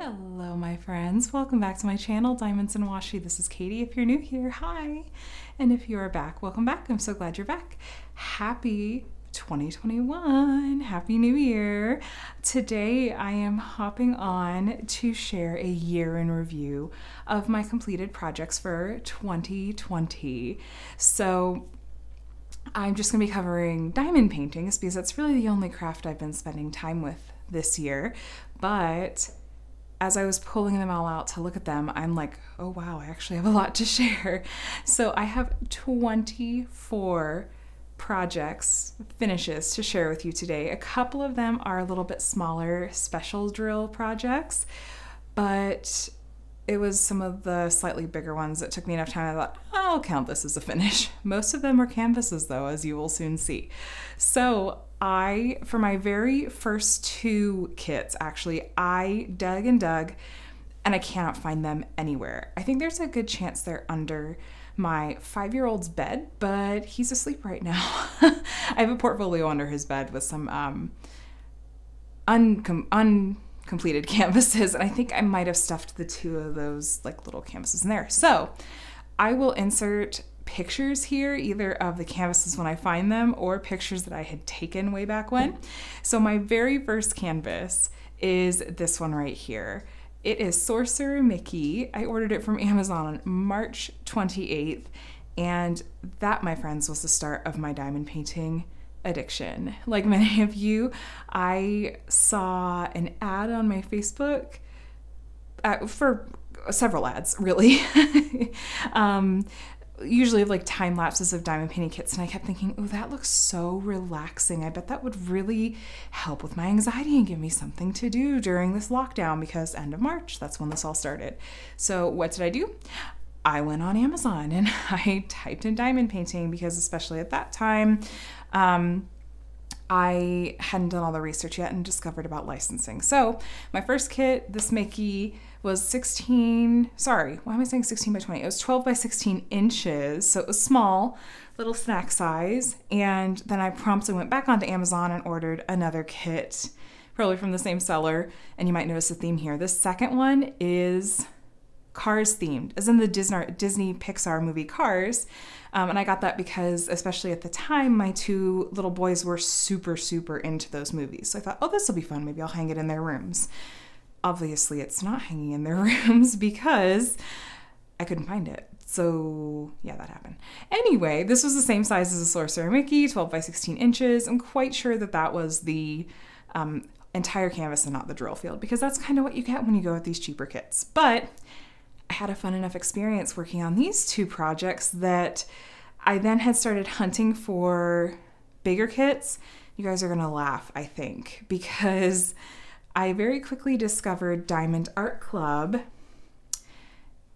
Hello, my friends. Welcome back to my channel, Diamonds and Washi. This is Katie. If you're new here, hi. And if you are back, welcome back. I'm so glad you're back. Happy 2021. Happy New Year. Today, I am hopping on to share a year in review of my completed projects for 2020. So, I'm just going to be covering diamond paintings because that's really the only craft I've been spending time with this year. But as I was pulling them all out to look at them, I'm like, oh wow, I actually have a lot to share. So I have 24 projects, finishes to share with you today. A couple of them are a little bit smaller special drill projects, but it was some of the slightly bigger ones that took me enough time. I thought, I'll count this as a finish. Most of them were canvases, though, as you will soon see. So I, for my very first two kits, actually, I dug and dug and I cannot find them anywhere. I think there's a good chance they're under my five year old's bed, but he's asleep right now. I have a portfolio under his bed with some um, uncom- uncompleted canvases, and I think I might have stuffed the two of those like little canvases in there. So I will insert pictures here, either of the canvases when I find them or pictures that I had taken way back when. So my very first canvas is this one right here. It is Sorcerer Mickey. I ordered it from Amazon on March 28th, and that, my friends, was the start of my diamond painting addiction. Like many of you, I saw an ad on my Facebook uh, for several ads, really. um, usually like time lapses of diamond painting kits and I kept thinking, "Oh, that looks so relaxing. I bet that would really help with my anxiety and give me something to do during this lockdown because end of March, that's when this all started." So, what did I do? I went on Amazon and I typed in diamond painting because especially at that time, um, I hadn't done all the research yet and discovered about licensing. So, my first kit, this Mickey was 16, sorry, why am I saying 16 by 20? It was 12 by 16 inches, so it was small, little snack size. And then I promptly went back onto Amazon and ordered another kit, probably from the same seller. And you might notice the theme here. This second one is Cars themed, as in the Disney, Disney Pixar movie Cars. Um, and I got that because, especially at the time, my two little boys were super, super into those movies. So I thought, oh, this will be fun. Maybe I'll hang it in their rooms obviously it's not hanging in their rooms because I couldn't find it. So, yeah, that happened. Anyway, this was the same size as a Sorcerer Mickey, 12 by 16 inches. I'm quite sure that that was the um, entire canvas and not the drill field because that's kind of what you get when you go with these cheaper kits. But I had a fun enough experience working on these two projects that I then had started hunting for bigger kits. You guys are gonna laugh, I think, because I very quickly discovered Diamond Art Club.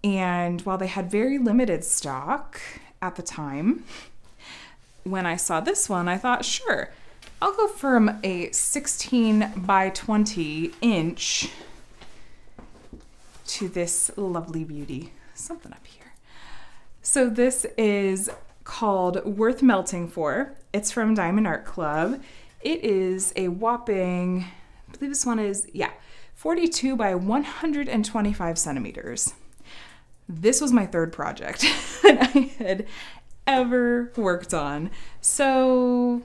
And while they had very limited stock at the time, when I saw this one, I thought, sure, I'll go from a 16 by 20 inch to this lovely beauty. Something up here. So this is called Worth Melting For. It's from Diamond Art Club. It is a whopping believe this one is, yeah, 42 by 125 centimeters. This was my third project that I had ever worked on. So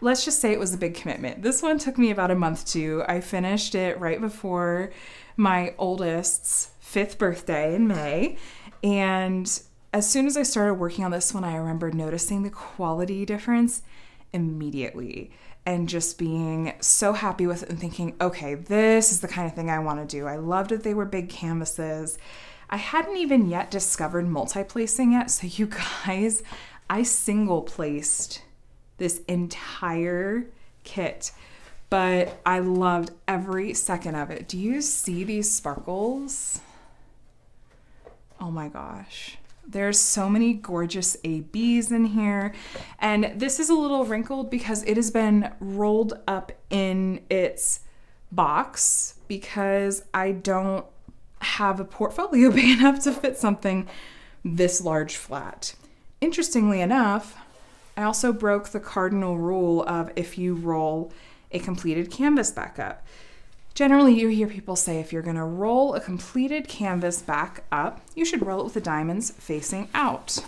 let's just say it was a big commitment. This one took me about a month to. I finished it right before my oldest's fifth birthday in May. And as soon as I started working on this one, I remember noticing the quality difference immediately and just being so happy with it and thinking, okay, this is the kind of thing I want to do. I loved that they were big canvases. I hadn't even yet discovered multi-placing yet, so you guys, I single placed this entire kit, but I loved every second of it. Do you see these sparkles? Oh my gosh. There's so many gorgeous ABs in here. And this is a little wrinkled because it has been rolled up in its box because I don't have a portfolio big enough to fit something this large flat. Interestingly enough, I also broke the cardinal rule of if you roll a completed canvas back up. Generally, you hear people say if you're going to roll a completed canvas back up, you should roll it with the diamonds facing out.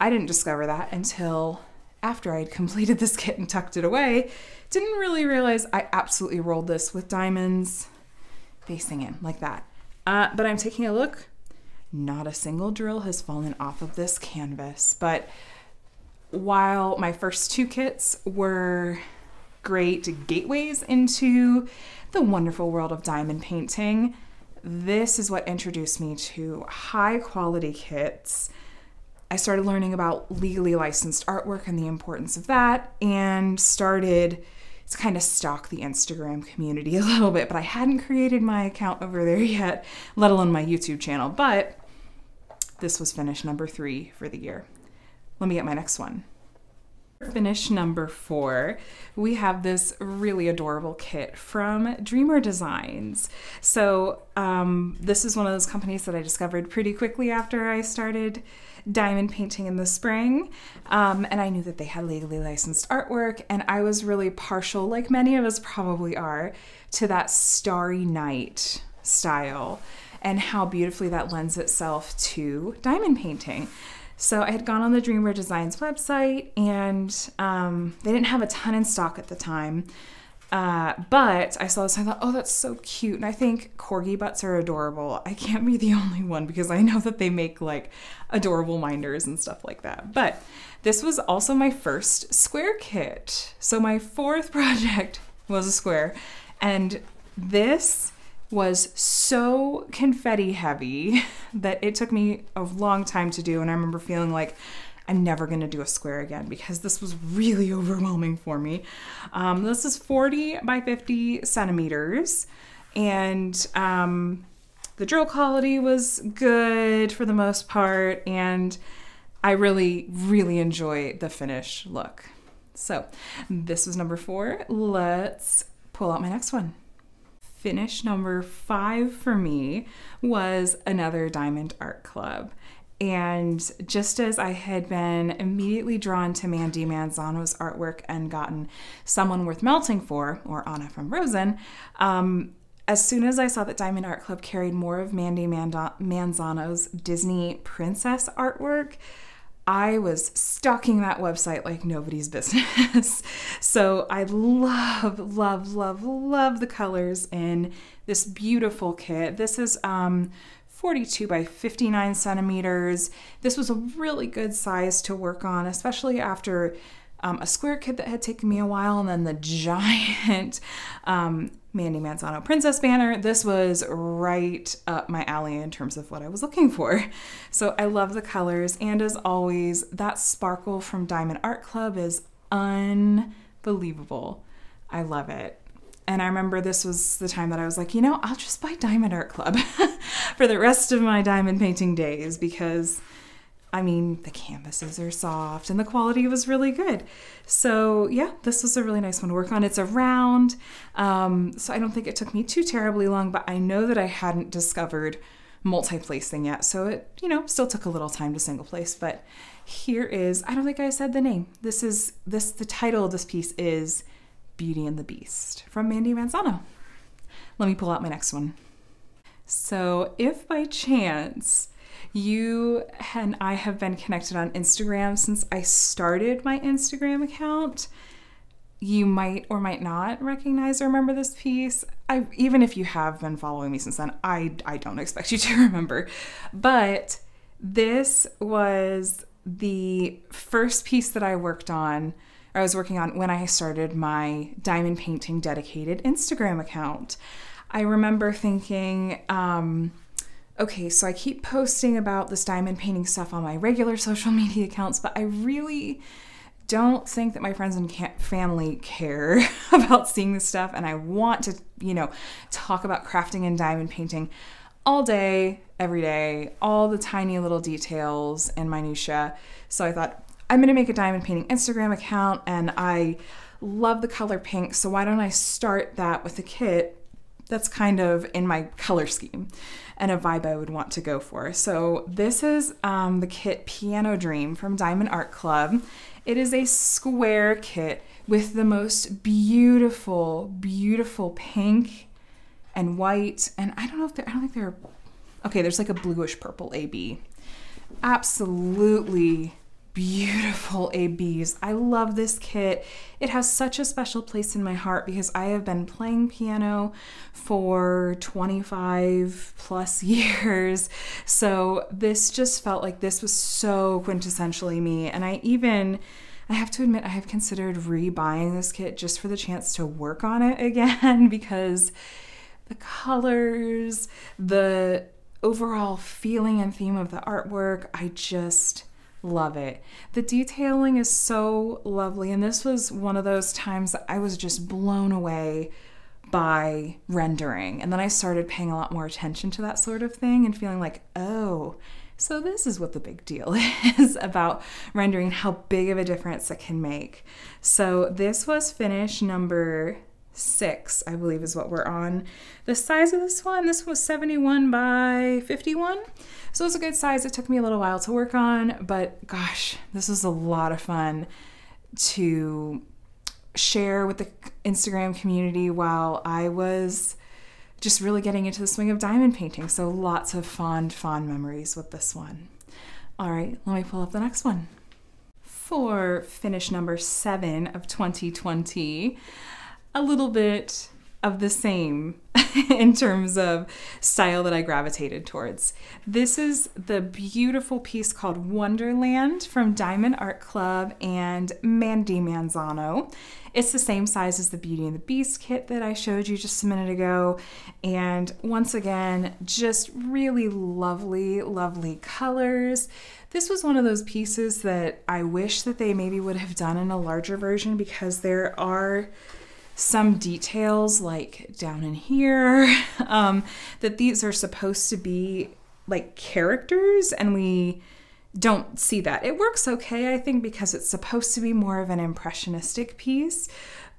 I didn't discover that until after I'd completed this kit and tucked it away. Didn't really realize I absolutely rolled this with diamonds facing in like that. Uh, but I'm taking a look. Not a single drill has fallen off of this canvas. But while my first two kits were great gateways into the wonderful world of diamond painting. This is what introduced me to high quality kits. I started learning about legally licensed artwork and the importance of that, and started to kind of stalk the Instagram community a little bit. But I hadn't created my account over there yet, let alone my YouTube channel. But this was finish number three for the year. Let me get my next one. Finish number four, we have this really adorable kit from Dreamer Designs. So, um, this is one of those companies that I discovered pretty quickly after I started diamond painting in the spring. Um, and I knew that they had legally licensed artwork, and I was really partial, like many of us probably are, to that starry night style and how beautifully that lends itself to diamond painting. So I had gone on the Dreamer Designs website and um, they didn't have a ton in stock at the time. Uh, but I saw this and I thought, oh, that's so cute. And I think corgi butts are adorable. I can't be the only one because I know that they make like adorable minders and stuff like that. But this was also my first square kit. So my fourth project was a square. And this was so confetti heavy that it took me a long time to do. And I remember feeling like I'm never to do a square again because this was really overwhelming for me. Um, this is 40 by 50 centimeters. And um, the drill quality was good for the most part. And I really, really enjoy the finish look. So this was number four. Let's pull out my next one finish number five for me was another Diamond Art Club. And just as I had been immediately drawn to Mandie Manzano's artwork and gotten Someone Worth Melting For, or Anna from Frozen, um, as soon as I saw that Diamond Art Club carried more of Mandie Manzano's Disney princess artwork, I was stalking that website like nobody's business. so I love, love, love, love the colors in this beautiful kit. This is um, 42 by 59 centimeters. This was a really good size to work on, especially after um, a square kit that had taken me a while, and then the giant um, Mandie Manzano Princess banner. This was right up my alley in terms of what I was looking for. So I love the colors, and as always, that sparkle from Diamond Art Club is unbelievable. I love it. And I remember this was the time that I was like, you know, I'll just buy Diamond Art Club for the rest of my diamond painting days because I mean, the canvases are soft and the quality was really good. So, yeah, this was a really nice one to work on. It's a round, um, so I don't think it took me too terribly long, but I know that I hadn't discovered multi-placing yet. So it, you know, still took a little time to single place, but here is, I don't think I said the name. This is, this, the title of this piece is Beauty and the Beast from Mandie Manzano. Let me pull out my next one. So if by chance you and I have been connected on Instagram since I started my Instagram account. You might or might not recognize or remember this piece. I even if you have been following me since then, I I don't expect you to remember. But this was the first piece that I worked on I was working on when I started my diamond painting dedicated Instagram account. I remember thinking, um, okay, so I keep posting about this diamond painting stuff on my regular social media accounts, but I really don't think that my friends and family care about seeing this stuff. And I want to, you know, talk about crafting and diamond painting all day, every day, all the tiny little details and minutia. So I thought, I'm gonna make a diamond painting Instagram account and I love the color pink. So why don't I start that with a kit that's kind of in my color scheme and a vibe I would want to go for. So this is um, the kit Piano Dream from Diamond Art Club. It is a square kit with the most beautiful, beautiful pink and white. And I don't know if they're, I don't think they're, okay, there's like a bluish purple AB. Absolutely beautiful ABs. I love this kit. It has such a special place in my heart because I have been playing piano for 25 plus years. So this just felt like this was so quintessentially me. And I even, I have to admit, I have considered rebuying this kit just for the chance to work on it again because the colors, the overall feeling and theme of the artwork, I just Love it. The detailing is so lovely, and this was one of those times that I was just blown away by rendering. And then I started paying a lot more attention to that sort of thing and feeling like, oh, so this is what the big deal is about rendering, how big of a difference it can make. So this was finish number six, I believe is what we're on. The size of this one, this was 71 by 51. So it was a good size. It took me a little while to work on, but gosh, this was a lot of fun to share with the Instagram community while I was just really getting into the swing of diamond painting. So lots of fond, fond memories with this one. All right, let me pull up the next one. For finish number seven of 2020, a little bit of the same in terms of style that I gravitated towards. This is the beautiful piece called Wonderland from Diamond Art Club and Mandie Manzano. It's the same size as the Beauty and the Beast kit that I showed you just a minute ago. And once again, just really lovely, lovely colors. This was one of those pieces that I wish that they maybe would have done in a larger version because there are some details like down in here um, that these are supposed to be like characters and we don't see that. It works okay, I think, because it's supposed to be more of an impressionistic piece,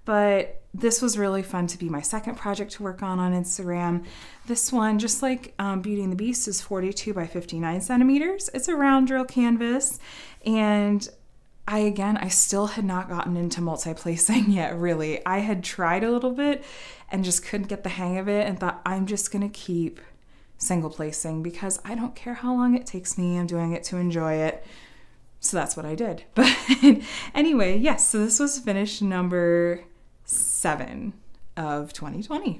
but this was really fun to be my second project to work on on Instagram. This one, just like um, Beauty and the Beast, is 42 by 59 centimeters. It's a round drill canvas, and I again, I still had not gotten into multi-placing yet, really. I had tried a little bit and just couldn't get the hang of it and thought I'm just gonna keep single placing because I don't care how long it takes me. I'm doing it to enjoy it. So that's what I did. But anyway, yes, so this was finished number seven of 2020.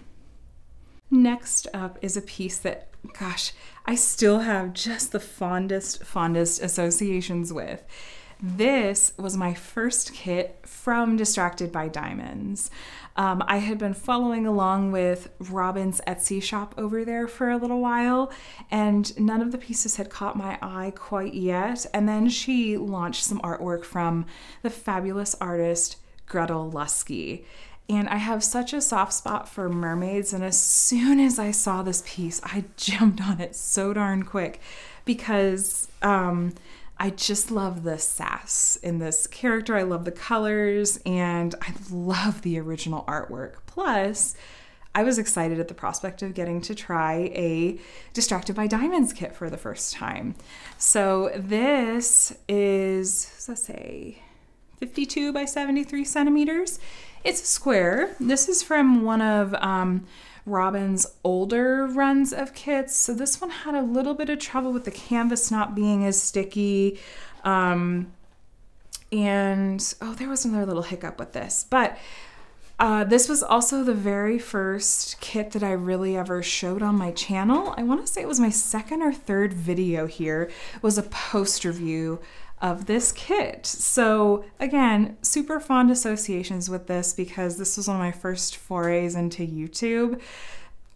Next up is a piece that, gosh, I still have just the fondest, fondest associations with. This was my first kit from Distracted by Diamonds. Um, I had been following along with Robin's Etsy shop over there for a little while, and none of the pieces had caught my eye quite yet. And then she launched some artwork from the fabulous artist Gretel Lusky. And I have such a soft spot for mermaids, and as soon as I saw this piece, I jumped on it so darn quick because um, I just love the sass in this character. I love the colors and I love the original artwork. Plus, I was excited at the prospect of getting to try a Distracted by Diamonds kit for the first time. So this is, let's say, 52 by 73 centimeters. It's a square. This is from one of um, Robin's older runs of kits. So this one had a little bit of trouble with the canvas not being as sticky. Um, and oh, there was another little hiccup with this, but uh, this was also the very first kit that I really ever showed on my channel. I want to say it was my second or third video here it was a post review of this kit. So again, super fond associations with this because this was one of my first forays into YouTube.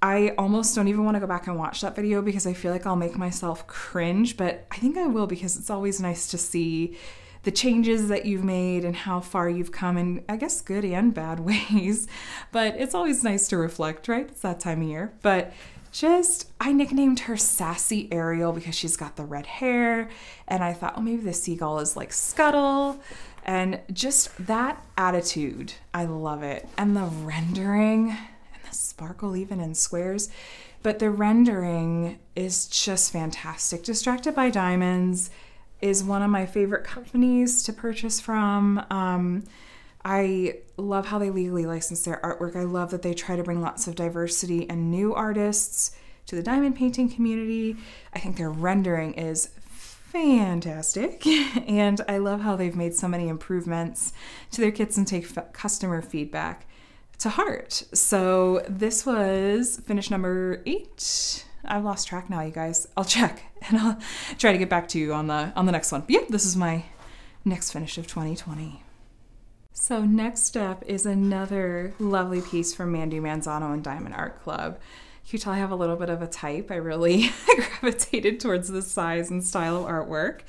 I almost don't even want to go back and watch that video because I feel like I'll make myself cringe, but I think I will because it's always nice to see the changes that you've made and how far you've come in, I guess, good and bad ways. But it's always nice to reflect, right? It's that time of year. But just I nicknamed her Sassy Ariel because she's got the red hair, and I thought, oh, maybe the seagull is like Scuttle. And just that attitude, I love it. And the rendering and the sparkle, even in squares. But the rendering is just fantastic. Distracted by Diamonds is one of my favorite companies to purchase from. Um, I love how they legally license their artwork. I love that they try to bring lots of diversity and new artists to the diamond painting community. I think their rendering is fantastic. And I love how they've made so many improvements to their kits and take customer feedback to heart. So this was finish number eight. I've lost track now, you guys. I'll check and I'll try to get back to you on the on the next one. But yeah, this is my next finish of 2020. So next up is another lovely piece from Mandie Manzano and Diamond Art Club. You tell I have a little bit of a type. I really gravitated towards the size and style of artwork.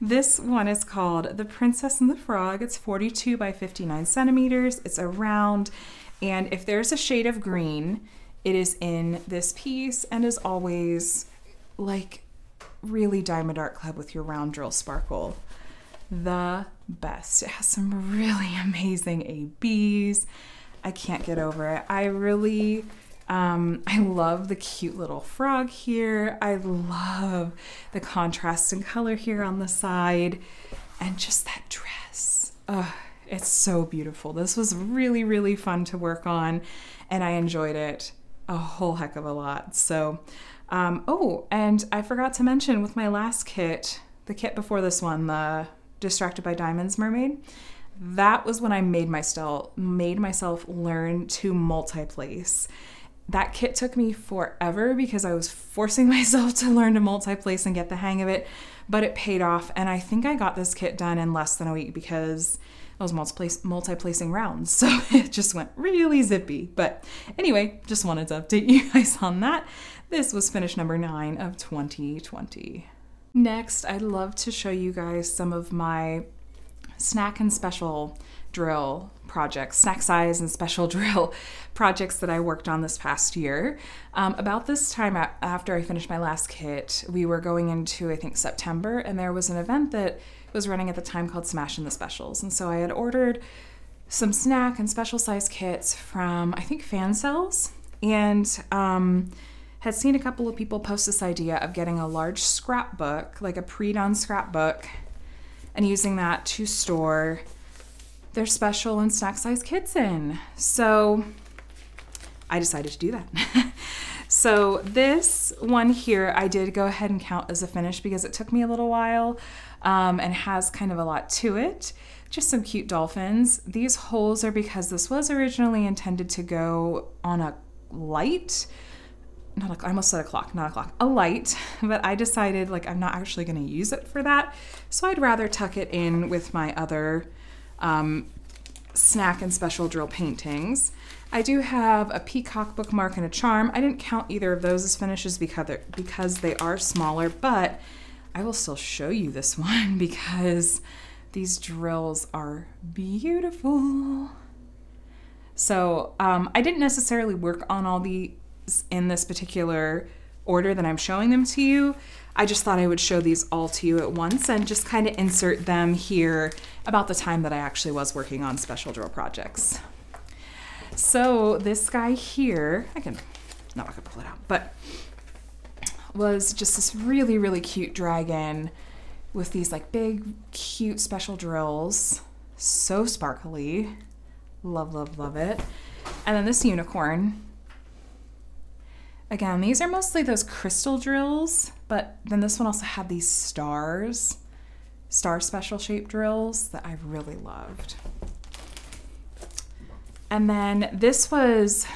This one is called The Princess and the Frog. It's 42 by 59 centimeters. It's a round, and if there's a shade of green, it is in this piece and is always like really Diamond Art Club with your round drill sparkle. The best. It has some really amazing ABs. I can't get over it. I really um, I love the cute little frog here. I love the contrast in color here on the side. And just that dress. Oh, it's so beautiful. This was really, really fun to work on. And I enjoyed it a whole heck of a lot. So, um, oh, and I forgot to mention with my last kit, the kit before this one, the Distracted by Diamonds Mermaid, that was when I made myself made myself learn to multi-place that kit took me forever because I was forcing myself to learn to multi-place and get the hang of it, but it paid off. And I think I got this kit done in less than a week because I was multi-placing rounds. So it just went really zippy. But anyway, just wanted to update you guys on that. This was finish number nine of 2020. Next, I'd love to show you guys some of my snack and special drill projects, snack size and special drill projects that I worked on this past year. Um, about this time after I finished my last kit, we were going into, I think, September, and there was an event that was running at the time called Smash in the Specials. And so I had ordered some snack and special size kits from, I think, Fan Cells, and um, had seen a couple of people post this idea of getting a large scrapbook, like a pre done scrapbook, and using that to store their special and snack size kits in. So I decided to do that. so this one here, I did go ahead and count as a finish because it took me a little while um, and has kind of a lot to it. Just some cute dolphins. These holes are because this was originally intended to go on a light, not a, I almost said a clock, not a clock, a light, but I decided like I'm not actually gonna use it for that. So I'd rather tuck it in with my other um, snack and special drill paintings. I do have a peacock bookmark and a charm. I didn't count either of those as finishes because because they are smaller, but I will still show you this one because these drills are beautiful. So um, I didn't necessarily work on all these in this particular order that I'm showing them to you. I just thought I would show these all to you at once and just kind of insert them here about the time that I actually was working on special drill projects. So this guy here, I can, not I can pull it out, but was just this really, really cute dragon with these like big, cute special drills. So sparkly. Love, love, love it. And then this unicorn Again, these are mostly those crystal drills, but then this one also had these stars, star special shape drills that I really loved. And then this was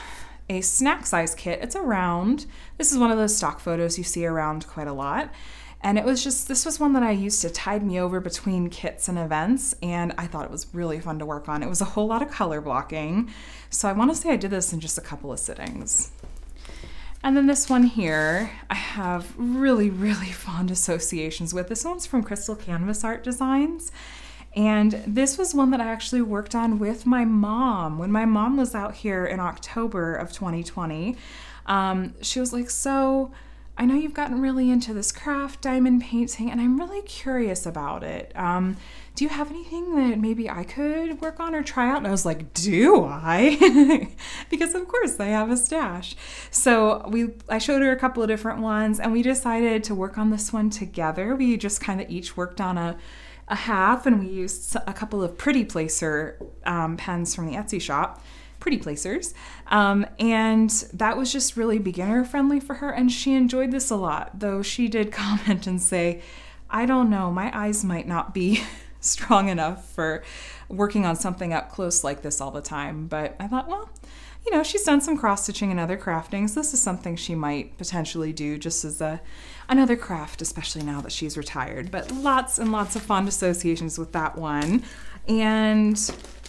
a snack size kit. It's a round. This is one of those stock photos you see around quite a lot. And it was just, this was one that I used to tide me over between kits and events, and I thought it was really fun to work on. It was a whole lot of color blocking. So I want to say I did this in just a couple of sittings. And then this one here, I have really, really fond associations with. This one's from Crystal Canvas Art Designs. And this was one that I actually worked on with my mom. When my mom was out here in October of 2020, um, she was like, So, I know you've gotten really into this craft diamond painting, and I'm really curious about it. Um, do you have anything that maybe I could work on or try out? And I was like, Do I? because of course I have a stash. So we I showed her a couple of different ones and we decided to work on this one together. We just kind of each worked on a a half and we used a couple of pretty placer um, pens from the Etsy shop pretty placers. Um, and that was just really beginner friendly for her. And she enjoyed this a lot, though she did comment and say, I don't know, my eyes might not be strong enough for working on something up close like this all the time. But I thought, well, you know, she's done some cross stitching and other craftings. This is something she might potentially do just as a another craft, especially now that she's retired. But lots and lots of fond associations with that one. And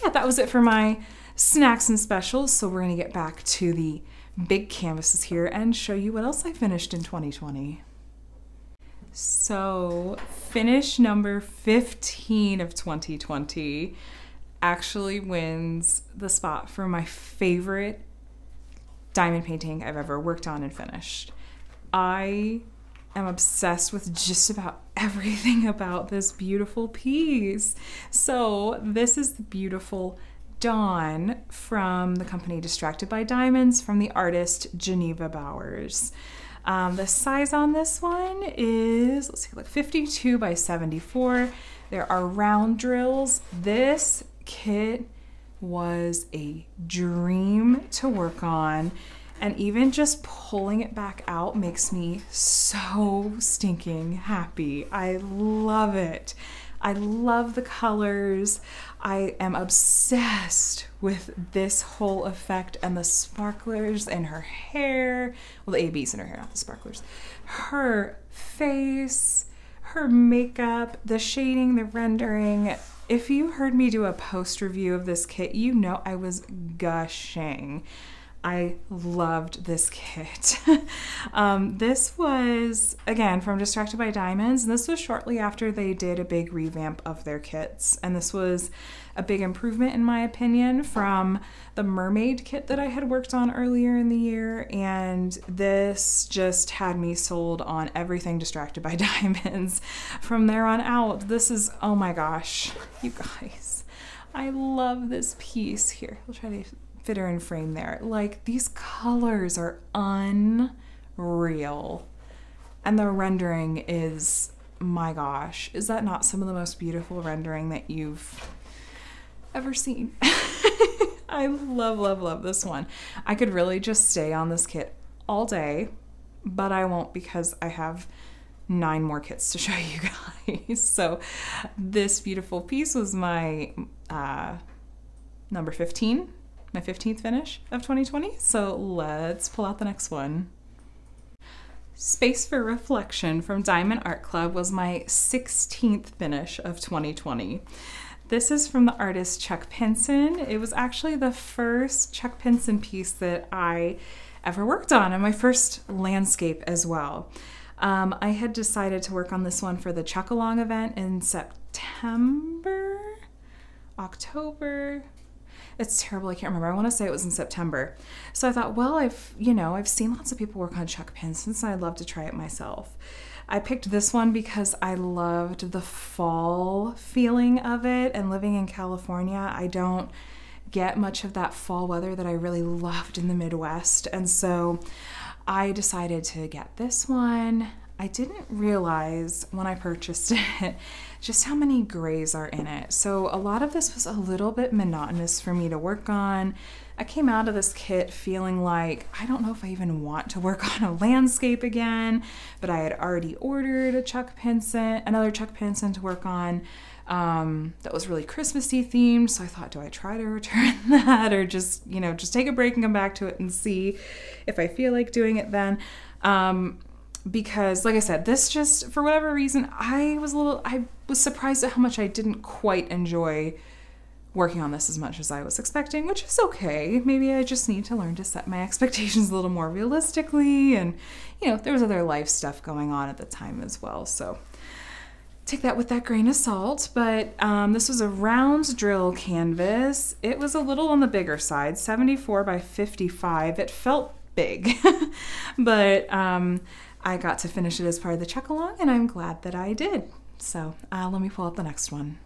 yeah, that was it for my snacks and specials. So we're gonna get back to the big canvases here and show you what else I finished in 2020. So finish number 15 of 2020 actually wins the spot for my favorite diamond painting I've ever worked on and finished. I am obsessed with just about everything about this beautiful piece. So, this is the beautiful Dawn from the company Distracted by Diamonds from the artist Geneva Bowers. Um, the size on this one is, let's see, like 52 by 74. There are round drills. This kit was a dream to work on. And even just pulling it back out makes me so stinking happy. I love it. I love the colors. I am obsessed with this whole effect and the sparklers in her hair. Well, the ABs in her hair, not the sparklers. Her face, her makeup, the shading, the rendering. If you heard me do a post review of this kit, you know I was gushing. I loved this kit. um, this was, again, from Distracted by Diamonds, and this was shortly after they did a big revamp of their kits. And this was a big improvement, in my opinion, from the Mermaid kit that I had worked on earlier in the year. And this just had me sold on everything Distracted by Diamonds. From there on out, this is, oh my gosh, you guys. I love this piece. Here, we'll try to fit her in frame there. Like these colors are unreal. And the rendering is, my gosh, is that not some of the most beautiful rendering that you've ever seen? I love, love, love this one. I could really just stay on this kit all day, but I won't because I have nine more kits to show you guys. So this beautiful piece was my uh, number 15 my 15th finish of 2020. So let's pull out the next one. Space for Reflection from Diamond Art Club was my 16th finish of 2020. This is from the artist Chuck Pinson. It was actually the first Chuck Pinson piece that I ever worked on and my first landscape as well. Um, I had decided to work on this one for the Chuck Along event in September, October, it's terrible. I can't remember. I want to say it was in September. So I thought, well, I've, you know, I've seen lots of people work on Chuck Pinson, so I'd love to try it myself. I picked this one because I loved the fall feeling of it. And living in California, I don't get much of that fall weather that I really loved in the Midwest. And so I decided to get this one. I didn't realize when I purchased it just how many grays are in it. So a lot of this was a little bit monotonous for me to work on. I came out of this kit feeling like I don't know if I even want to work on a landscape again, but I had already ordered a Chuck Pinson, another Chuck Pinson to work on um, that was really Christmassy themed. So I thought, do I try to return that or just, you know, just take a break and come back to it and see if I feel like doing it then. Um, because like I said, this just for whatever reason, I was a little I was surprised at how much I didn't quite enjoy working on this as much as I was expecting, which is okay. Maybe I just need to learn to set my expectations a little more realistically and you know, there was other life stuff going on at the time as well. So take that with that grain of salt. But um, this was a round drill canvas. It was a little on the bigger side, 74 by 55. It felt big, but um, I got to finish it as part of the Chuck Along, and I'm glad that I did. So uh, let me pull up the next one.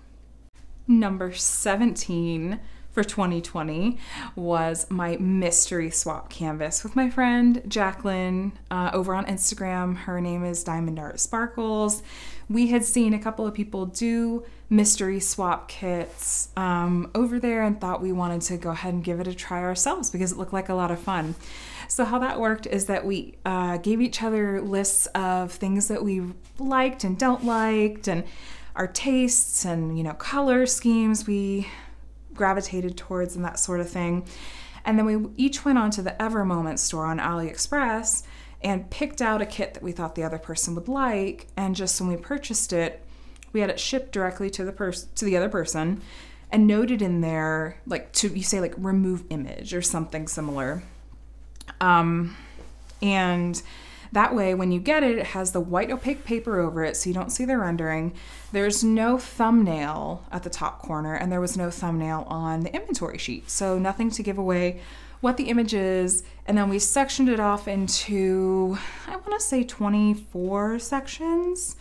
Number 17 for 2020 was my mystery swap canvas with my friend Jacqueline uh, over on Instagram. Her name is Diamond Art Sparkles. We had seen a couple of people do mystery swap kits um, over there and thought we wanted to go ahead and give it a try ourselves because it looked like a lot of fun. So, how that worked is that we uh, gave each other lists of things that we liked and don't liked, and our tastes and you know color schemes we gravitated towards and that sort of thing. And then we each went on to the Evermoment store on AliExpress and picked out a kit that we thought the other person would like. And just when we purchased it, we had it shipped directly to the person to the other person and noted in there like to you say like remove image or something similar. Um, and that way, when you get it, it has the white opaque paper over it so you don't see the rendering. There's no thumbnail at the top corner, and there was no thumbnail on the inventory sheet. So, nothing to give away what the image is. And then we sectioned it off into, I want to say 24 sections.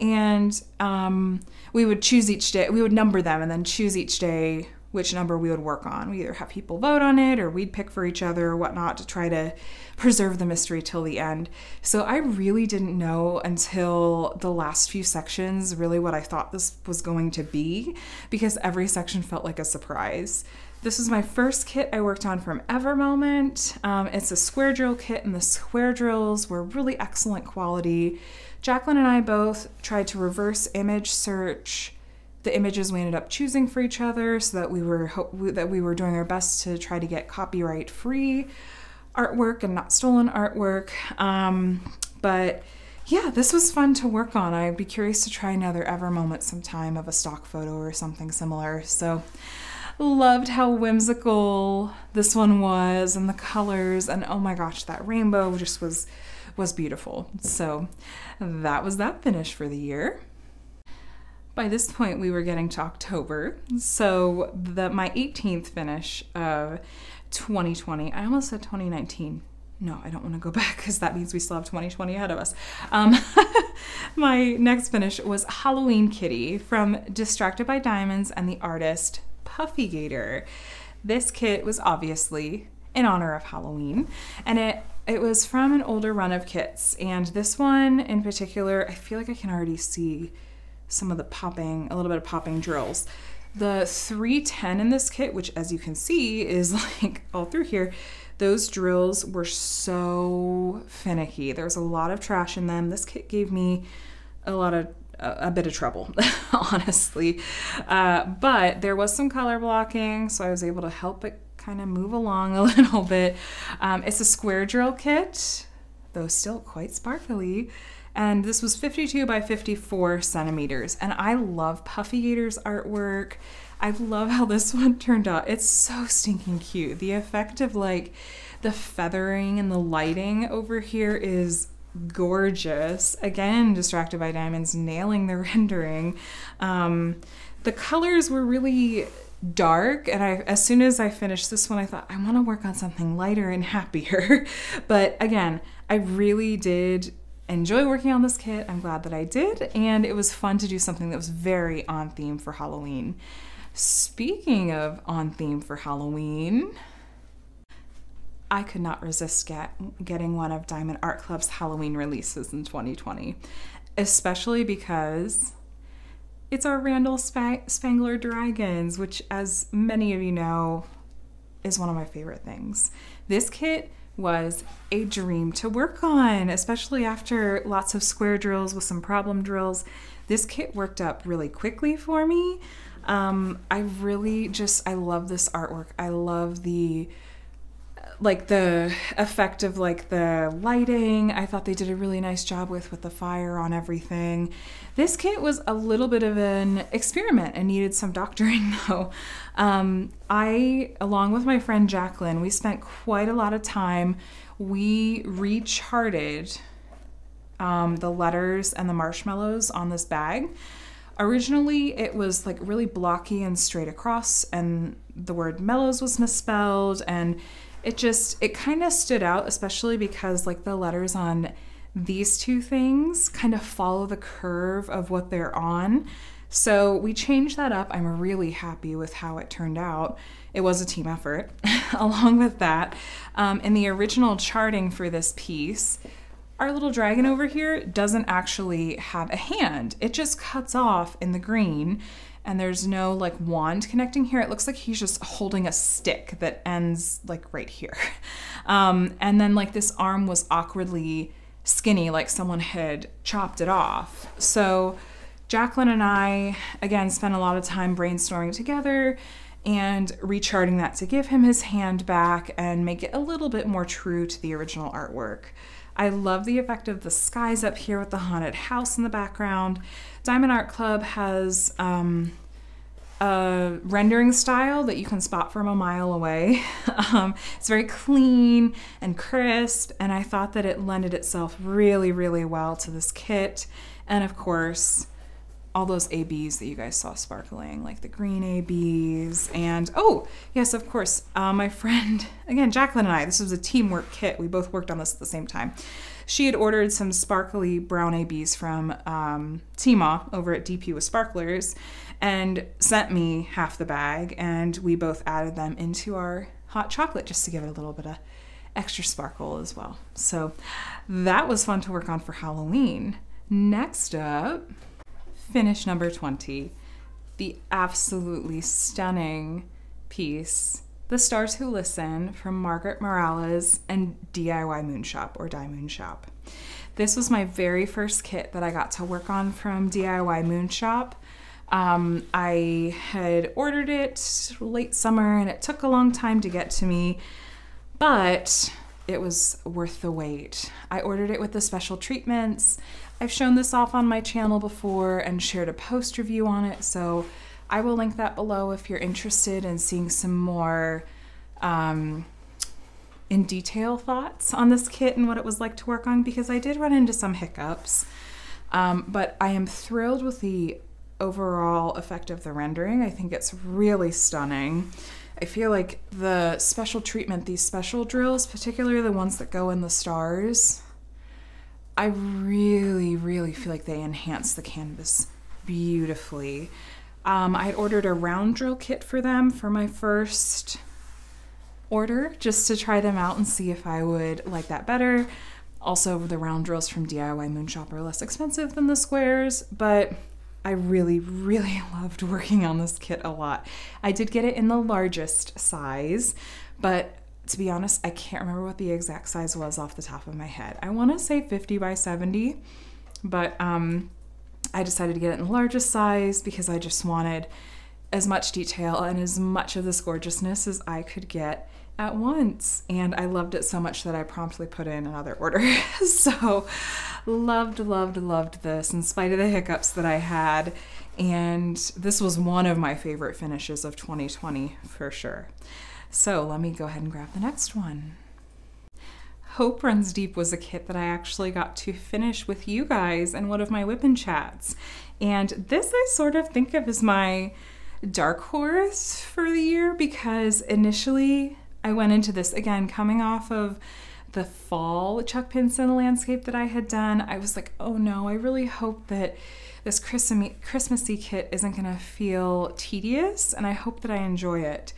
And um, we would choose each day, we would number them and then choose each day which number we would work on. We either have people vote on it or we'd pick for each other or whatnot to try to preserve the mystery till the end. So I really didn't know until the last few sections really what I thought this was going to be because every section felt like a surprise. This is my first kit I worked on from Evermoment. Um, it's a square drill kit, and the square drills were really excellent quality. Jacqueline and I both tried to reverse image search the images we ended up choosing for each other so that we were that we were doing our best to try to get copyright free artwork and not stolen artwork. Um, but yeah this was fun to work on. I'd be curious to try another Evermoment sometime of a stock photo or something similar. So loved how whimsical this one was and the colors and oh my gosh that rainbow just was was beautiful. So that was that finish for the year by this point we were getting to October. So the my 18th finish of 2020. I almost said 2019. No, I don't want to go back because that means we still have 2020 ahead of us. Um, my next finish was Halloween Kitty from Distracted by Diamonds and the artist Puffy Gator. This kit was obviously in honor of Halloween, and it it was from an older run of kits. And this one in particular, I feel like I can already see some of the popping, a little bit of popping drills. The 310 in this kit, which as you can see is like all through here, those drills were so finicky. There's a lot of trash in them. This kit gave me a lot of a, a bit of trouble, honestly. Uh, but there was some color blocking, so I was able to help it kind of move along a little bit. Um, it's a square drill kit, though still quite sparkly and this was 52 by 54 centimeters. And I love Puffy Gator's artwork. I love how this one turned out. It's so stinking cute. The effect of like the feathering and the lighting over here is gorgeous. Again, Distracted by Diamonds nailing the rendering. Um, the colors were really dark and I as soon as I finished this one I thought I want to work on something lighter and happier. but again, I really did enjoy working on this kit. I'm glad that I did, and it was fun to do something that was very on theme for Halloween. Speaking of on theme for Halloween, I could not resist get, getting one of Diamond Art Club's Halloween releases in 2020, especially because it's our Randal Spangler Dragons, which, as many of you know, is one of my favorite things. This kit was a dream to work on, especially after lots of square drills with some problem drills. This kit worked up really quickly for me. Um, I really just, I love this artwork. I love the like the effect of like the lighting i thought they did a really nice job with with the fire on everything. This kit was a little bit of an experiment and needed some doctoring though. Um, i along with my friend jacqueline we spent quite a lot of time we recharted um, the letters and the marshmallows on this bag. Originally it was like really blocky and straight across and the word mellows was misspelled and it just it kind of stood out especially because like the letters on these two things kind of follow the curve of what they're on So we changed that up. I'm really happy with how it turned out. It was a team effort. Along with that, um, in the original charting for this piece, our little dragon over here doesn't actually have a hand. It just cuts off in the green and there's no like wand connecting here. It looks like he's just holding a stick that ends like right here. Um, and then like this arm was awkwardly skinny, like someone had chopped it off. So Jacqueline and I, again, spent a lot of time brainstorming together and recharting that to give him his hand back and make it a little bit more true to the original artwork. I love the effect of the skies up here with the haunted house in the background. Diamond Art Club has um, a rendering style that you can spot from a mile away. um, it's very clean and crisp, and I thought that it lended itself really, really well to this kit. And of course, all those ABs that you guys saw sparkling, like the green ABs. And oh, yes, of course, uh, my friend, again, Jacqueline and I, this was a teamwork kit. We both worked on this at the same time. She had ordered some sparkly brown ABs from um, Tmall over at DP with Sparklers and sent me half the bag. And we both added them into our hot chocolate just to give it a little bit of extra sparkle as well. So that was fun to work on for Halloween. Next up, finish number 20, the absolutely stunning piece, The Stars Who Listen from Margaret Morales and DIY Moon Shop or Die Moon Shop. This was my very first kit that I got to work on from DIY Moon Shop. Um, I had ordered it late summer and it took a long time to get to me, but it was worth the wait. I ordered it with the special treatments. I've shown this off on my channel before and shared a post review on it, so I will link that below if you're interested in seeing some more um, in detail thoughts on this kit and what it was like to work on because I did run into some hiccups. Um, but I am thrilled with the overall effect of the rendering. I think it's really stunning. I feel like the special treatment, these special drills, particularly the ones that go in the stars, I really, really feel like they enhance the canvas beautifully. Um, I had ordered a round drill kit for them for my first order just to try them out and see if I would like that better. Also, the round drills from DIY Moonshop are less expensive than the squares, but I really, really loved working on this kit a lot. I did get it in the largest size, but to be honest, I can't remember what the exact size was off the top of my head. I want to say 50 by 70, but um, I decided to get it in the largest size because I just wanted as much detail and as much of this gorgeousness as I could get at once. And I loved it so much that I promptly put in another order. so loved, loved, loved this in spite of the hiccups that I had. And this was one of my favorite finishes of 2020 for sure. So let me go ahead and grab the next one. Hope Runs Deep was a kit that I actually got to finish with you guys in one of my WIP and chats. And this I sort of think of as my dark horse for the year because initially I went into this again coming off of the fall Chuck Pinson landscape that I had done. I was like, oh no, I really hope that this Christmassy kit isn't gonna feel tedious and I hope that I enjoy it.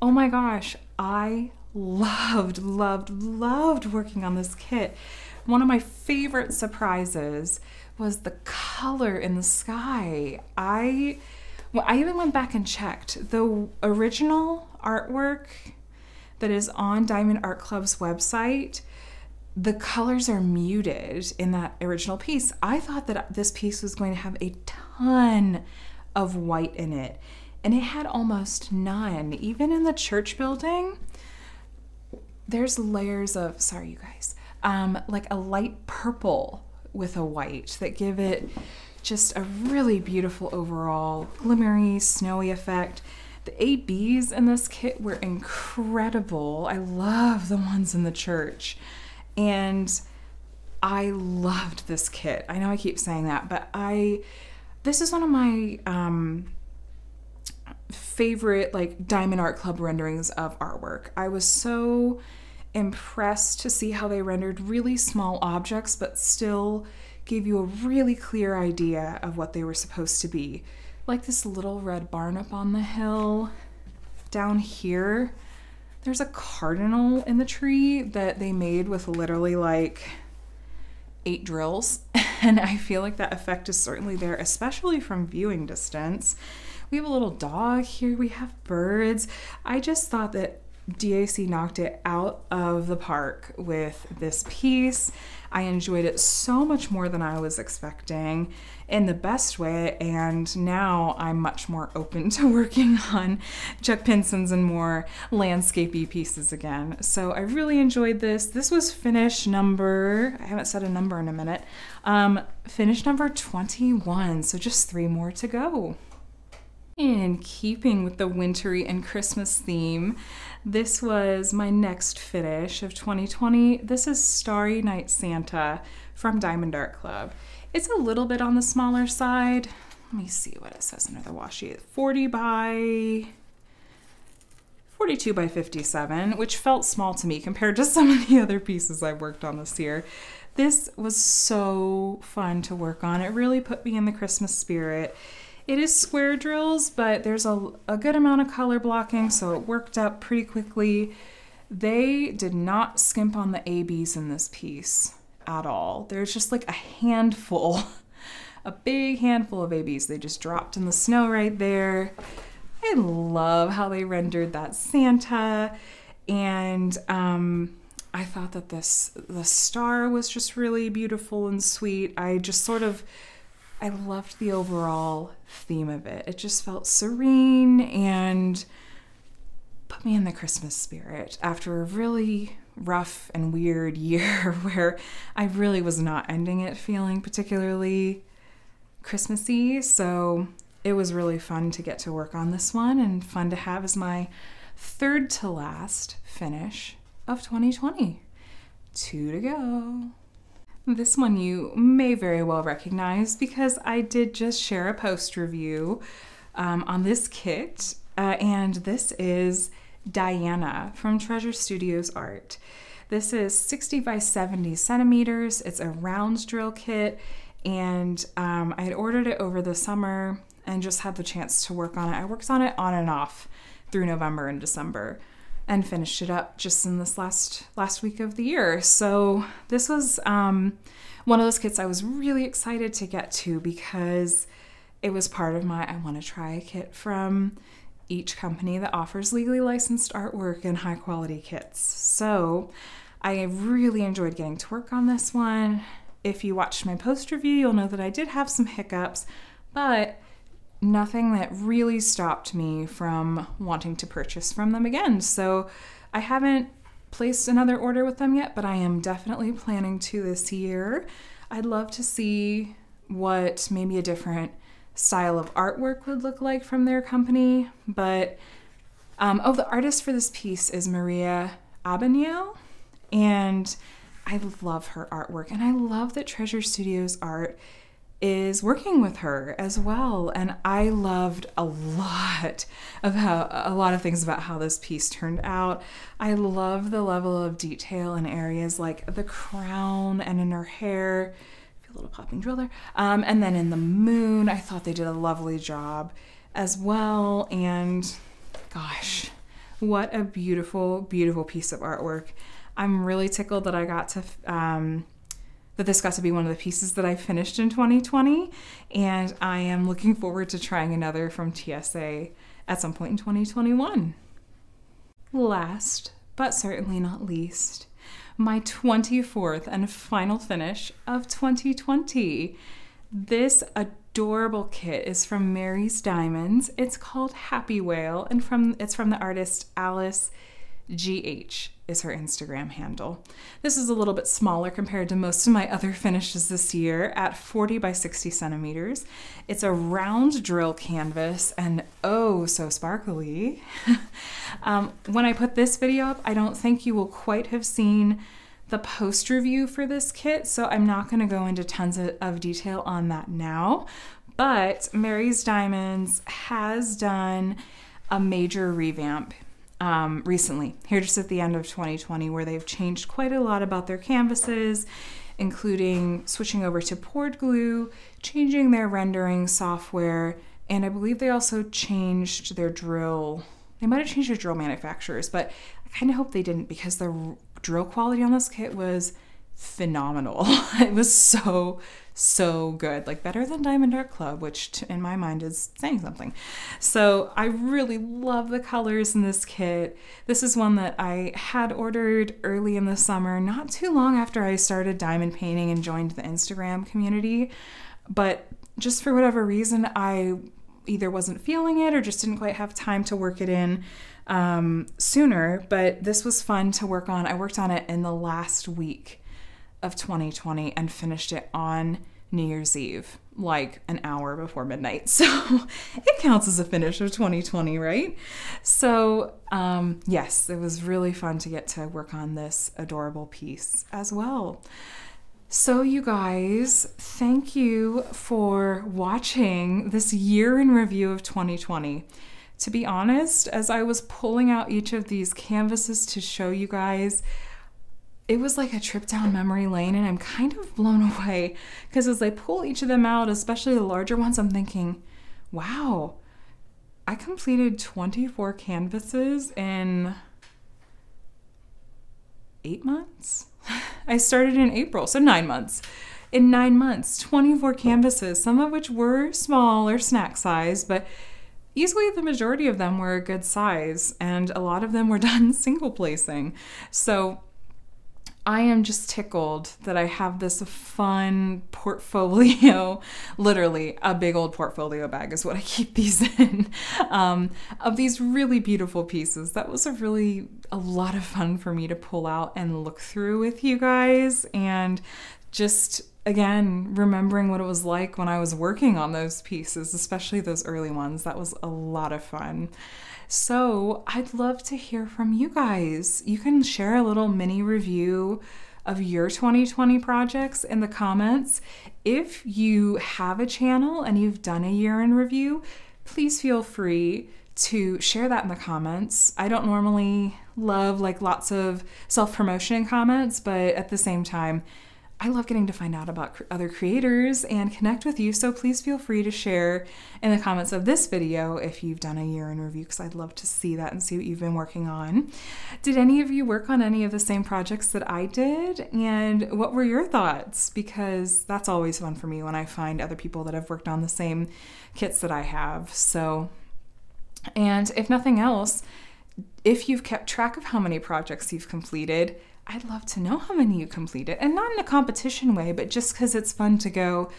Oh my gosh, I loved, loved, loved working on this kit. One of my favorite surprises was the color in the sky. I well, I even went back and checked the original artwork that is on Diamond Art Club's website. The colors are muted in that original piece. I thought that this piece was going to have a ton of white in it and it had almost none. Even in the church building, there's layers of, sorry, you guys, um, like a light purple with a white that give it just a really beautiful overall glimmery, snowy effect. The ABs in this kit were incredible. I love the ones in the church. And I loved this kit. I know I keep saying that, but I, this is one of my, um, favorite like Diamond Art Club renderings of artwork. I was so impressed to see how they rendered really small objects but still gave you a really clear idea of what they were supposed to be. like this little red barn up on the hill. Down here, there's a cardinal in the tree that they made with literally like eight drills. And I feel like that effect is certainly there, especially from viewing distance. We have a little dog here, we have birds. I just thought that DAC knocked it out of the park with this piece. I enjoyed it so much more than I was expecting in the best way, and now I'm much more open to working on Chuck Pinson's and more landscapey pieces again. So I really enjoyed this. This was finish number, I haven't said a number in a minute, um, finish number 21, so just three more to go. In keeping with the wintry and Christmas theme, this was my next finish of 2020. This is Starry Night Santa from Diamond Art Club. It's a little bit on the smaller side. Let me see what it says under the washi. 40 by 42 by 57, which felt small to me compared to some of the other pieces I've worked on this year. This was so fun to work on. It really put me in the Christmas spirit. It is square drills, but there's a, a good amount of color blocking, so it worked up pretty quickly. They did not skimp on the ABs in this piece at all. There's just like a handful, a big handful of ABs. They just dropped in the snow right there. I love how they rendered that Santa. And um, I thought that this, the star was just really beautiful and sweet. I just sort of I loved the overall theme of it. It just felt serene and put me in the Christmas spirit after a really rough and weird year where I really was not ending it feeling particularly Christmassy. So it was really fun to get to work on this one and fun to have as my third to last finish of 2020. Two to go. This one you may very well recognize because I did just share a post review um, on this kit, uh, and this is Diana from Treasure Studios Art. This is 60 by 70 centimeters. It's a round drill kit, and um, I had ordered it over the summer and just had the chance to work on it. I worked on it on and off through November and December and finished it up just in this last last week of the year. So this was um, one of those kits I was really excited to get to because it was part of my I want to try a kit from each company that offers legally licensed artwork and high quality kits. So I really enjoyed getting to work on this one. If you watched my post review, you'll know that I did have some hiccups, but nothing that really stopped me from wanting to purchase from them again. So I haven't placed another order with them yet, but I am definitely planning to this year. I'd love to see what maybe a different style of artwork would look like from their company. But um, oh, the artist for this piece is Maria Abaniel, and I love her artwork, and I love that Treasure Studios art is working with her as well. And i loved a lot of how a lot of things about how this piece turned out. I love the level of detail in areas like the crown and in her hair. A little popping drill there. Um, and then in the moon i thought they did a lovely job as well. And gosh what a beautiful beautiful piece of artwork. I'm really tickled that i got to um, that this got to be one of the pieces that I finished in 2020. And I am looking forward to trying another from TSA at some point in 2021. Last, but certainly not least, my 24th and final finish of 2020. This adorable kit is from Mary's Diamonds. It's called Happy Whale and from it's from the artist Alice GH is her Instagram handle. This is a little bit smaller compared to most of my other finishes this year at 40 by 60 centimeters. It's a round drill canvas and oh so sparkly. um, when I put this video up, I don't think you will quite have seen the post review for this kit, so I'm not going to go into tons of, of detail on that now. But Mary's Diamonds has done a major revamp um, recently, here just at the end of 2020, where they've changed quite a lot about their canvases, including switching over to poured glue, changing their rendering software, And I believe they also changed their drill. They might have changed their drill manufacturers, but I kind of hope they didn't because the drill quality on this kit was phenomenal. it was so, so good. Like better than Diamond Art Club, which in my mind is saying something. So I really love the colors in this kit. This is one that I had ordered early in the summer, not too long after I started diamond painting and joined the Instagram community. But just for whatever reason, I either wasn't feeling it or just didn't quite have time to work it in um, sooner. But this was fun to work on. I worked on it in the last week of 2020 and finished it on New Year's Eve, like an hour before midnight. So it counts as a finish of 2020, right? So, um, yes, it was really fun to get to work on this adorable piece as well. So, you guys, thank you for watching this year in review of 2020. To be honest, as I was pulling out each of these canvases to show you guys, it was like a trip down memory lane, and I'm kind of blown away because as I pull each of them out, especially the larger ones, I'm thinking, wow, I completed 24 canvases in eight months. I started in April, so nine months. In nine months, 24 canvases, some of which were small or snack size, but easily the majority of them were a good size, and a lot of them were done single placing. So I am just tickled that I have this fun portfolio, literally a big old portfolio bag is what I keep these in, um, of these really beautiful pieces. That was a really, a lot of fun for me to pull out and look through with you guys and just again remembering what it was like when I was working on those pieces, especially those early ones. That was a lot of fun. So I'd love to hear from you guys. You can share a little mini review of your 2020 projects in the comments. If you have a channel and you've done a year in review, please feel free to share that in the comments. I don't normally love like lots of self promotion comments, but at the same time, I love getting to find out about other creators and connect with you, so please feel free to share in the comments of this video if you've done a year in review, because I'd love to see that and see what you've been working on. Did any of you work on any of the same projects that I did? And what were your thoughts? Because that's always fun for me when I find other people that have worked on the same kits that I have. So, and if nothing else, if you've kept track of how many projects you've completed, I'd love to know how many you completed. And not in a competition way, but just because it's fun to go,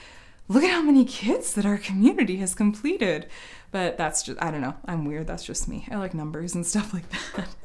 look at how many kids that our community has completed. But that's just, I don't know, I'm weird. That's just me. I like numbers and stuff like that.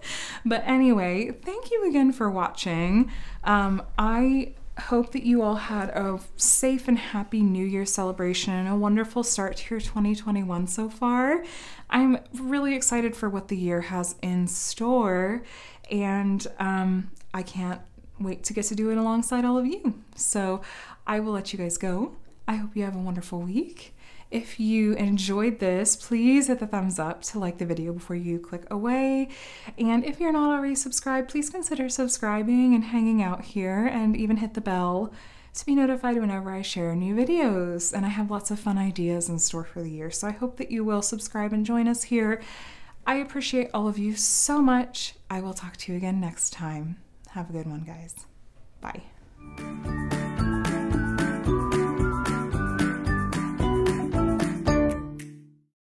but anyway, thank you again for watching. Um, I hope that you all had a safe and happy New Year celebration and a wonderful start to your 2021 so far. I'm really excited for what the year has in store, and um, I can't wait to get to do it alongside all of you. So I will let you guys go. I hope you have a wonderful week. If you enjoyed this, please hit the thumbs up to like the video before you click away. And if you're not already subscribed, please consider subscribing and hanging out here and even hit the bell to be notified whenever I share new videos. And I have lots of fun ideas in store for the year, so I hope that you will subscribe and join us here. I appreciate all of you so much. I will talk to you again next time. Have a good one, guys. Bye.